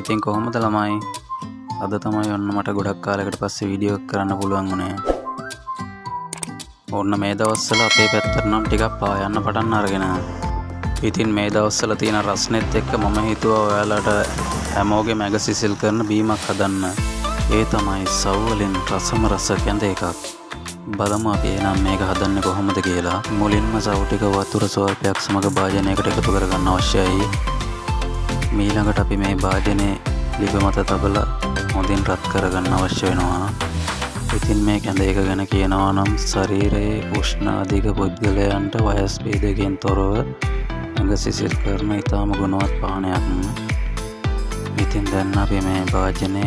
ඉතින් කොහොමද ළමයි? අද තමයි ඔන්න මට ගොඩක් කාලෙකට පස්සේ වීඩියෝ කරන්න පුළුවන් වුණේ. ඔන්න මේ දවස්සල අපේ පැත්තරනම් ටිකක් පායන්න පටන් අරගෙන. ඉතින් මේ දවස්සල තියෙන රස්නෙත් එක්ක මම හිතුවා ඔයාලට හැමෝගේ මැග සිසිල් කරන බීමක් හදන්න. ඒ තමයි සව්වලින් රසම රස කැඳ එකක්. බලමු අපි එනම් මේක හදන්න කොහොමද කියලා. මුලින්ම සව්ටික වතුර ස්වල්පයක් සමඟ භාජනයකට එකතු කරගන්න අවශ්‍යයි. මීළඟට අපි මේ භාජනය ලිප මත තබල හොඳින් රත් කරගන්න අවශ්‍ය වෙනවා. ඉතින් මේ කැඳ එක ගැන කියනවා නම් ශරීරයේ උෂ්ණ අධික පුද්ගලයන්ට වයස් බේදකින් තොරව ඇඟ සිසිල් කරන ඉතාම ගුණවත් පානයක්. ඉතින් දැන්න අපි මේ භාජනය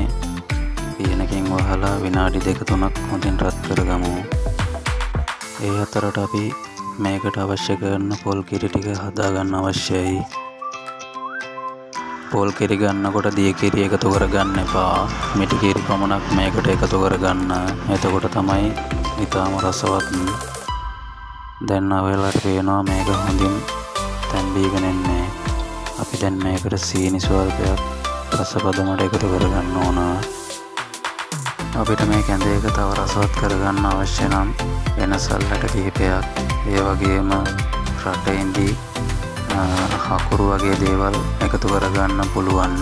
පියනකින් වහලා විනාඩි දෙක තුනක් හොඳින් රත් කරගමු. ඒ අතරට අපි මේකට අවශ්‍ය කරන පොල් කිරිටික හදාගන්න අවශ්‍යයි. පොල් කිරි ගන්නකොට දිය කිරි එකතු කරගන්න එපා. මිටිකිරි පමණක් මේකට එකතු කරගන්න. එතකොට තමයි ඉතාම රසවත්. දැන්න ඔයලට පේනවා මේක හොඳින් තැන්බීගෙනෙන්නේ අපි දැන් මේකට සීනි ස්වල්පයක් රස පදමට එකතු කරගන්න ඕන. අපිට මේ කැඳ එක තව රසවත් කරගන්න අවශ්‍ය නම් වෙනසල්ලට කිහිපයක්. ඒ වගේම රටඉන්දී හකුරු වගේ දේවල් එකතු කරගන්න පුළුවන්.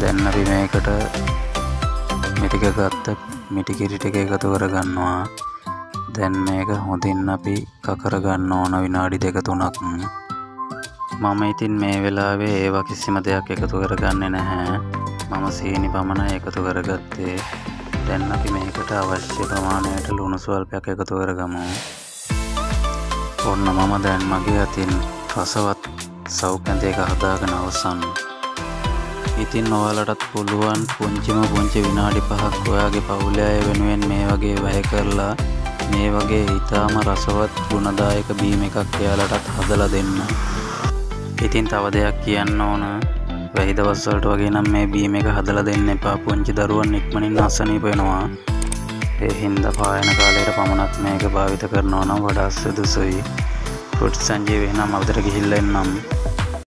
දැන්න අපි මේකට මිටික ගත්ත මිටිකිරි ටික එකතු කරගන්නවා. දැන් මේක හොඳින් අපි කකරගන්න ඕන විනාඩි දෙක තුනක්. මම ඉතින් මේ වෙලාවේ ඒවා කිසිම දෙයක් එකතු කරගන්න නැහැ. මම සීනි පමණ එකතු කරගත්තේ. දැන් අපි මේකට අවශ්‍ය ප්‍රමාණයට ලුණු ස්වල්පයක් එකතු කරගමු. ඔන්න මම දැන් මගේ අතින් රසවත් සෞකැන්ත එක හදාගෙන අවසන්. ඉතින් ඔයාලටත් පුළුවන් පුංචිම පුංචි විනාඩි පහක් ඔයාගේ පවුලයාය වෙනුවෙන් මේ වගේ වැය කරලා මේ වගේ ඉතාම රසවත් ගුණදායක බීම එකක් එයාලටත් හදලා දෙන්න. ඉතින් තව දෙයක් කියන්න ඕන. වැහි දවස්වලට වගේ නම් මේ බීම එක හදලා දෙන්න එපා. පුංචි දරුවන් ඉක්මනින් අසනීප වෙනවා. ඒ හින්දා පායන කාලයට පමණක් මේක භාවිත කරනවා නම් වඩා සුදුසුයි. ෆුට් සංජීවය නම් අවතර ගිහිල්ල එන්නම්.